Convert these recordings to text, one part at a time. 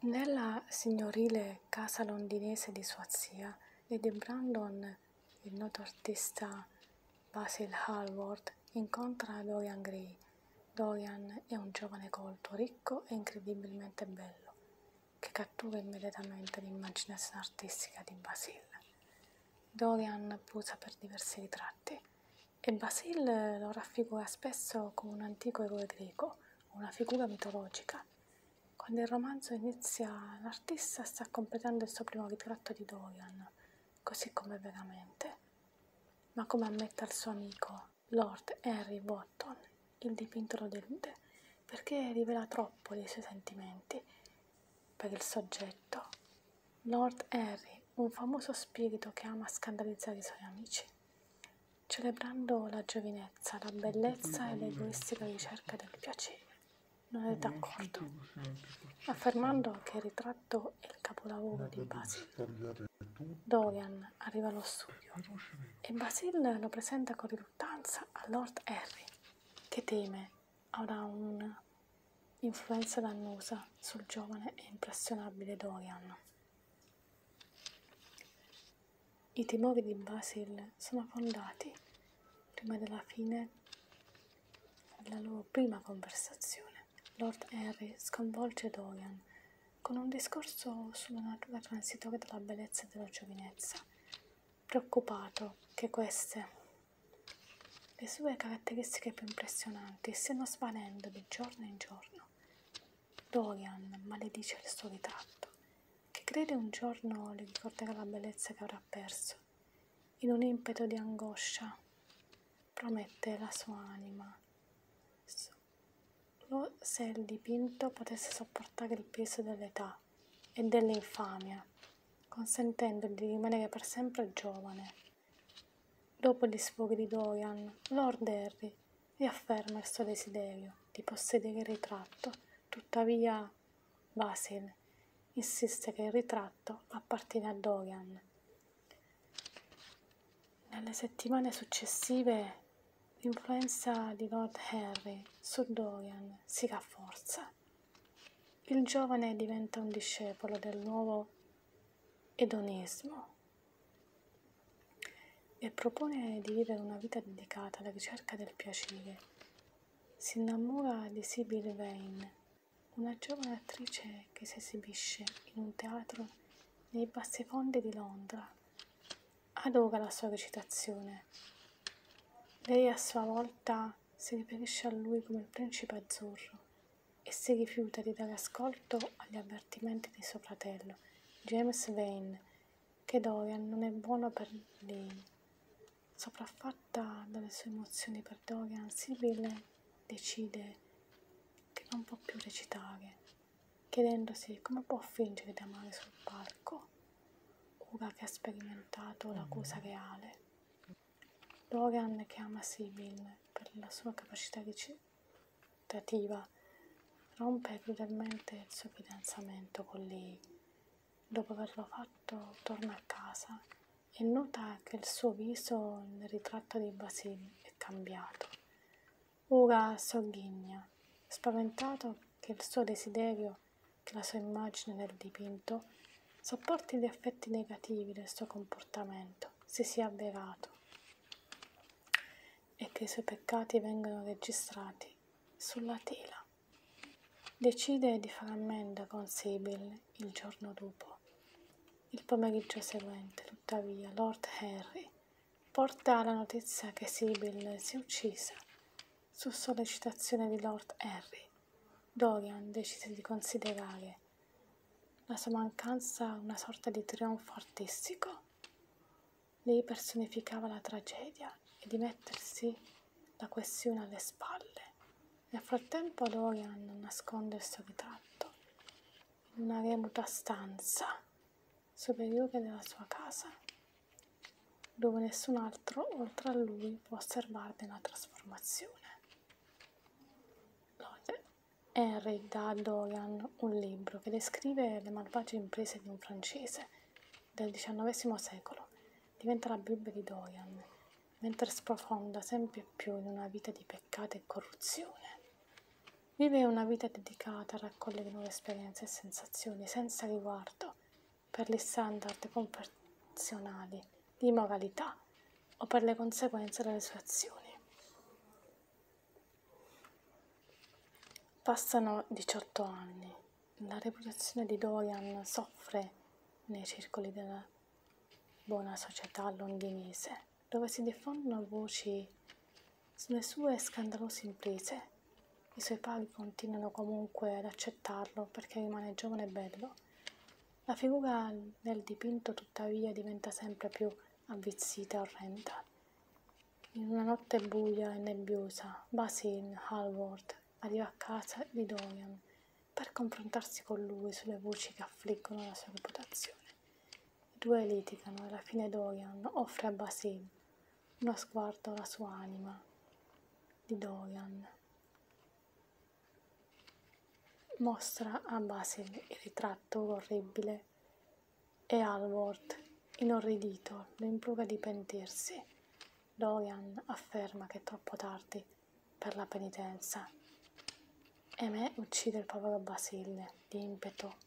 Nella signorile casa londinese di sua zia, Lady Brandon, il noto artista Basil Hallward, incontra Dorian Gray. Dorian è un giovane colto, ricco e incredibilmente bello, che cattura immediatamente l'immaginazione artistica di Basil. Dorian pusa per diversi ritratti e Basil lo raffigura spesso come un antico eroe greco, una figura mitologica quando il romanzo inizia, l'artista sta completando il suo primo ritratto di Dorian, così come veramente. Ma come ammette al suo amico, Lord Henry Wotton, il dipinto lo delude, perché rivela troppo dei suoi sentimenti per il soggetto. Lord Henry, un famoso spirito che ama scandalizzare i suoi amici, celebrando la giovinezza, la bellezza e l'egoistica ricerca del piacere non è d'accordo, affermando che il ritratto è il capolavoro di Basil. Dorian arriva allo studio e Basil lo presenta con riluttanza a Lord Harry, che teme avrà un'influenza dannosa sul giovane e impressionabile Dorian. I timori di Basil sono fondati prima della fine della loro prima conversazione. Lord Henry sconvolge Dorian con un discorso sulla natura transitoria della bellezza e della giovinezza, preoccupato che queste, le sue caratteristiche più impressionanti, stiano svanendo di giorno in giorno. Dorian maledice il suo ritratto, che crede un giorno le ricorderà la bellezza che avrà perso. In un impeto di angoscia promette la sua anima se il dipinto potesse sopportare il peso dell'età e dell'infamia, consentendogli di rimanere per sempre giovane. Dopo gli sfoghi di Dorian, Lord Harry riafferma il suo desiderio di possedere il ritratto, tuttavia Basil insiste che il ritratto appartiene a Dorian. Nelle settimane successive L'influenza di Lord Henry su Dorian si rafforza. Il giovane diventa un discepolo del nuovo edonismo e propone di vivere una vita dedicata alla ricerca del piacere. Si innamora di Sibyl Vane, una giovane attrice che si esibisce in un teatro nei bassi fondi di Londra. Adora la sua recitazione lei a sua volta si riferisce a lui come il principe azzurro e si rifiuta di dare ascolto agli avvertimenti di suo fratello, James Vane, che Dorian non è buono per lei. Sopraffatta dalle sue emozioni per Dorian, Sibyl decide che non può più recitare, chiedendosi come può fingere di amare sul palco, ora che ha sperimentato la cosa reale. Dorian chiama Sibyl per la sua capacità recitativa, rompe crudelmente il suo fidanzamento con lei. Dopo averlo fatto, torna a casa e nota che il suo viso nel ritratto di Basil è cambiato. Ora sogghigna, spaventato che il suo desiderio, che la sua immagine nel dipinto, sopporti gli effetti negativi del suo comportamento, si sia avverato e che i suoi peccati vengano registrati sulla tela. Decide di fare ammenda con Sibyl il giorno dopo. Il pomeriggio seguente, tuttavia, Lord Henry porta la notizia che Sibyl si è uccisa. Su sollecitazione di Lord Henry, Dorian decise di considerare la sua mancanza una sorta di trionfo artistico. Lei personificava la tragedia di mettersi la questione alle spalle. Nel frattempo Dorian nasconde il suo ritratto in una remota stanza superiore della sua casa, dove nessun altro oltre a lui può osservarne la trasformazione. Lord Henry dà a Dorian un libro che descrive le malvagie imprese di un francese del XIX secolo. Diventa la Bibbia di Dorian mentre sprofonda sempre più in una vita di peccato e corruzione. Vive una vita dedicata a raccogliere nuove esperienze e sensazioni senza riguardo per gli standard convenzionali di moralità o per le conseguenze delle sue azioni. Passano 18 anni. La reputazione di Dorian soffre nei circoli della buona società londinese, dove si diffondono voci sulle sue scandalose imprese i suoi pari continuano comunque ad accettarlo perché rimane giovane e bello. La figura nel dipinto tuttavia diventa sempre più avvizzita e orrenda. In una notte buia e nebbiosa, Basil Hallward arriva a casa di Dorian per confrontarsi con lui sulle voci che affliggono la sua reputazione. I due litigano e alla fine Dorian offre a Basil uno sguardo alla sua anima di Dorian mostra a Basil il ritratto orribile e Hallward, inorridito, lo implora di pentirsi. Dorian afferma che è troppo tardi per la penitenza e me uccide il povero Basile di impeto.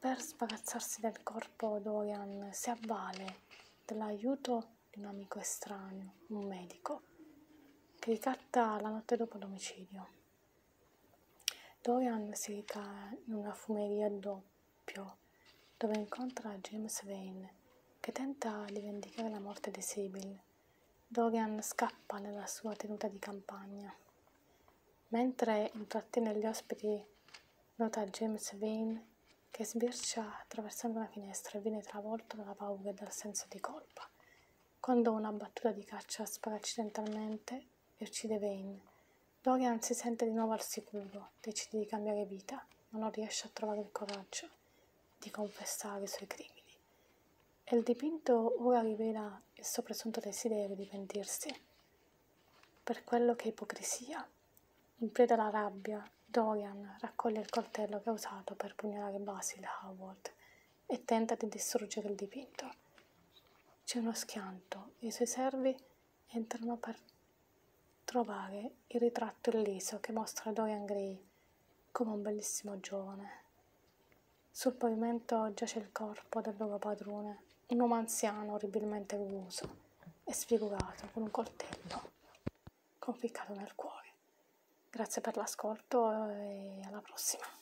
Per sbarazzarsi del corpo Dorian si avvale dell'aiuto di un amico estraneo, un medico, che ricatta la notte dopo l'omicidio. Dorian si reca in una fumeria doppio dove incontra James Vane che tenta di vendicare la morte di Sibyl. Dorian scappa nella sua tenuta di campagna. Mentre intrattiene gli ospiti, nota James Vane che sbircia attraversando una finestra e viene travolto dalla paura e dal senso di colpa. Quando una battuta di caccia spara accidentalmente, e uccide Vane. Dorian si sente di nuovo al sicuro, decide di cambiare vita, ma non riesce a trovare il coraggio di confessare i suoi crimini. E il dipinto ora rivela il suo presunto desiderio di pentirsi. Per quello che è ipocrisia. In preda alla rabbia, Dorian raccoglie il coltello che ha usato per pugnalare Basil Howard e tenta di distruggere il dipinto. C'è uno schianto e i suoi servi entrano per trovare il ritratto illiso che mostra Dorian Gray come un bellissimo giovane. Sul pavimento giace il corpo del loro padrone, un uomo anziano orribilmente rugoso e sfigurato con un coltello conficcato nel cuore. Grazie per l'ascolto e alla prossima.